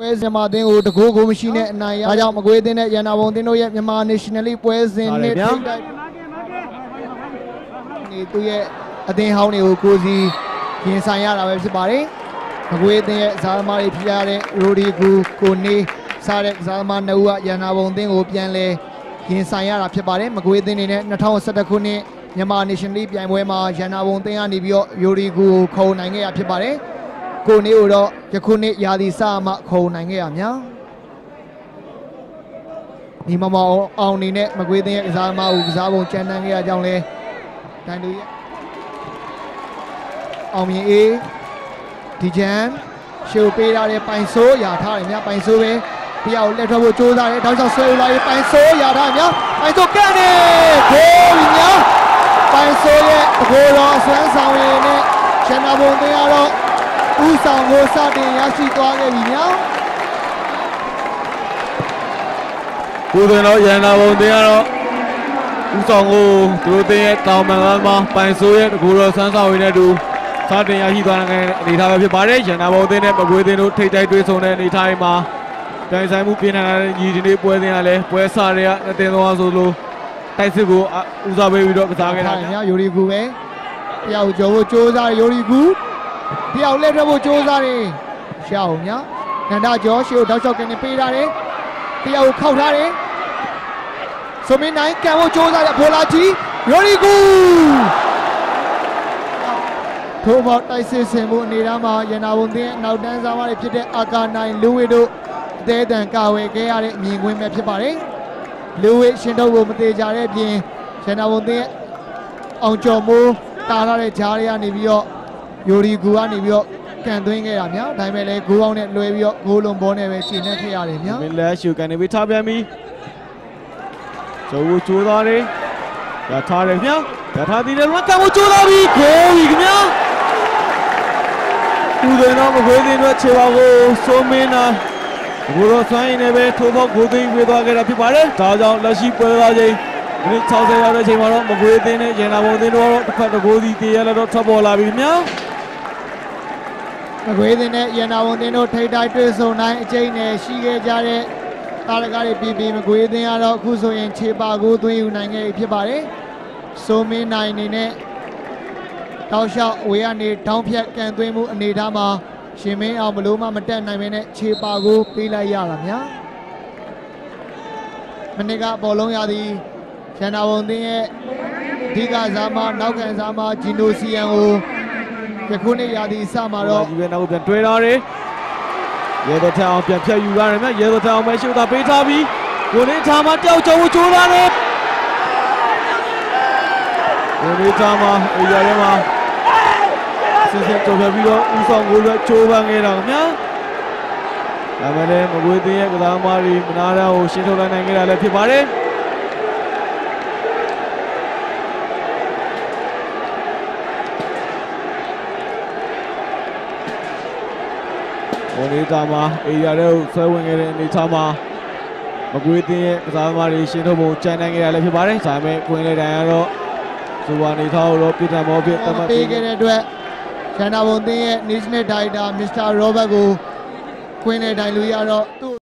ပွဲစဉ်မှာအသင်းကိုတကိုးကိုမရှိနဲ့အနိုင်ရဒါကြောင့်မကွေးအသင်းနဲ့ရန်နာဘုံအသင်းတို့ရဲ့မြန်မာ National League ပွဲစဉ်နဲ့ထိပ်တိုက်နေသူရဲ့အသင်းဟောင်းတွေကိုကိုစီရင်ဆိုင်ရတာပဲဖြစ်ပါတယ်မကွေးအသင်းရဲ့ဇာသမားတွေဖြစ်ရတဲ့ရိုဒီဂူကိုနေစားတဲ့ဇာသမားနှစ်ဦးကရန်နာဘုံအသင်းကိုပြန်လဲရင်ဆိုင်ရတာဖြစ်ပါတယ်မကွေးအသင်းနေနဲ့2011ခုနှစ်မြန်မာ National League ပြိုင်ပွဲမှာရန်နာဘုံအသင်းကနေပြီးတော့ရိုဒီဂူကိုခုံနိုင်ခဲ့ရဖြစ်ပါတယ် ကိုနေကိုတော့ယခုနှစ်ရာသီစမှခုံနိုင်ခဲ့ရများဒီမမောင်အောင်နေနဲ့မကွေးသိန်းရဲ့ကစားသမားကိုကစားပုံကြမ်းတမ်းခဲ့ရကြောင်းလဲဒိုင်လူရဲ့အောင်မြင်အေးဒီဂျန်ရှုပ်ပေးရတဲ့ပိုင်ဆိုးရာထားတယ်များပိုင်ဆိုးပဲပြအောင်လက်ထွက်ဖို့ကြိုးစားတယ်တောက်ချောက်ဆွဲလာရေးပိုင်ဆိုးရာထားတယ်များပိုင်ဆိုးကန့်နေဂိုးကြီးများပိုင်ဆိုးရဲ့တကိုယ်တော်ဆွမ်းဆောင်ရည်နဲ့ချန်နာဘုံတင်ရတော့ ဥဆောင်ကိုစတင်ရရှိသွားခဲ့ပြီညာကိုယ်တွင်တော့ရန်နာဘုံတင်ကတော့ဦးဆောင်ကိုသူတို့တင်ရဲ့တောင်ပန်ကမ်းမှာပိုင်ဆိုးရဲ့တကူတော်ဆန်းဆောင်ရင်းနဲ့တူစတင်ရရှိသွားတဲ့အနေအထားပဲဖြစ်ပါတယ်ရန်နာဘုံတင်နဲ့ပကွေးတင်တို့ထိတ်တိုက်တွေးဆုံတဲ့အနေအထားတွေမှာတိုင်ဆိုင်မှုပြင်းထန်လာတဲ့ညီဒီနေ့ပွဲစဉ်ကလည်းပွဲစားတွေကအတင်သွားဆိုလို့တိုက်စစ်ကိုဦးစားပေးပြီးတော့ကစားခဲ့တာညာယိုရီကူပဲတယောက်ကျော်ဖို့စ조사ယိုရီကူ တယောက်လက်ထွက်ဖို့ကြိုးစားတယ်ရှောင်းညာနန္ဒကျော်ရှေ့ကိုတောက်လျှောက်ကနေပေးထားတယ်တယောက်ကိုခောက်ထားတယ်ဆိုမင်းနိုင်ကန်ဖို့ကြိုးစားတဲ့ဘောလာကြီးရိုဒီဂူထိုးပေါက်တိုက်စစ်ဆင်မှုအနေထားမှာရန်နာဘုံသင်းနောက်တန်းစားမတွေဖြစ်တဲ့အာကာနိုင်လူဝေတို့အသေးအတန်ကာဝယ်ခဲ့ရတဲ့အမြင်ကွင်းပဲဖြစ်ပါတယ်လူဝေရှင်တော့ကိုမသေးကြတဲ့အပြင်ရန်နာဘုံသင်းအောင်ကျော်မိုးတာရတဲ့ဂျားတွေကနေပြီးတော့ ယိုရီဂူကနေပြီးတော့ကန်သွင်းခဲ့တာများဒါပေမဲ့လည်းဂိုးအောင်နဲ့လွဲပြီးတော့ဂိုးလုံးဘောနဲ့ပဲရှင်းနေခဲ့ရတယ်များမင်းလက်ရှူကနေပြီးထားပြန်ပြီကျိုးကျိုးသားလေးရထားတယ်ခင်ဗျာရထားသည်လည်းကံကိုကျိုးသားပြီခိုးပြီခင်ဗျာဦးတွေတော့မခွေးသေးတော့ခြေပါကိုစိုးမင်းနာဘိုးတော်ဆိုင်းနေပဲထိုးပေါက်ကိုသိမ်းပေးသွားခဲ့တာဖြစ်ပါတယ်ဒါကြောင့်လက်ရှိပွဲသွားချိန်မိနစ်60ရောက်တဲ့ချိန်မှာတော့မကွေးသိန်းနဲ့ရန်နာဘုံသိန်းတို့ကတော့တစ်ဖက်တစ်ကိုးစီတည်ရလည်းတော့ထွက်ပေါ်လာပြီခင်ဗျာ မကွေးသင်းနဲ့ရန်နာဘုံသင်းတို့ထိတ်တိုက်တွေ့ဆုံတိုင်းအကျိန်နဲ့ရှိခဲ့ကြတဲ့တာရကားတွေပြည်ပြည်မကွေးသင်းကတော့အခုဆိုရင်ခြေပါကိုသွင်းယူနိုင်ခဲ့ပြီဖြစ်ပါတယ်ဆိုမင်းနိုင်အနေနဲ့တောက်လျှောက်ဝေကနေတောင်းဖြတ်ကန်သွင်းမှုအနေအထားမှာရှင်မင်းအောင်ဘလို့မှမတက်နိုင်ပဲနဲ့ခြေပါကိုပေးလိုက်ရတာများမနစ်ကဘောလုံးရသည်ရန်နာဘုံသင်းရဲ့အဓိကစားမနောက်ခံစားမဂျီနိုစီယန်ကို ယခုနှစ်ရာသီအစမှာတော့တော့ဒီပဲနောက်ပြန်တွဲထားတယ်ရဲတော်ထအောင်ပြန်ဖြတ်ယူရတယ်မြရဲတော်ထအောင်ပဲရှုတာပေးထားပြီးကိုနေထားမှာတယောက်ကျော်ကိုကျိုးလာတယ်ကိုနေထားမှာအေရရဲမှာဆင်းဆင်းကြော်ပြပြီးတော့ဦးဆောင်ကိုလည်းချိုးပန်းခဲ့တာခင်ဗျာဒါမဲ့လည်းမကွေးသိရဲ့ကစားသမားတွေမနာတာကိုရှင်းထုတ်လိုက်နိုင်ခဲ့တာလည်းဖြစ်ပါတယ် ကိုနေထားမှာအေရရဲကိုဆွဲဝင်ခဲ့တဲ့အနေထားမှာမကွေးသိရဲ့ကစားသမားတွေရှင်းထုတ်ဖို့ကြံနိုင်ခဲ့တာလည်းဖြစ်ပါတယ်ဒါပေမဲ့ကွင်းလေတိုင်ကတော့စူပါနေထားတော့ပြစ်ထန်မောဖြစ်တတ်မှတ်ပေးခဲ့တဲ့အတွက်ရန်နာဘုံသင်းရဲ့ National Director Mr. Robert ကိုခွင်းနဲ့တိုင်လူရတော့သူ့